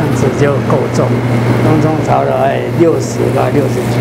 样子就够重，当中潮了，哎，六十到六十几。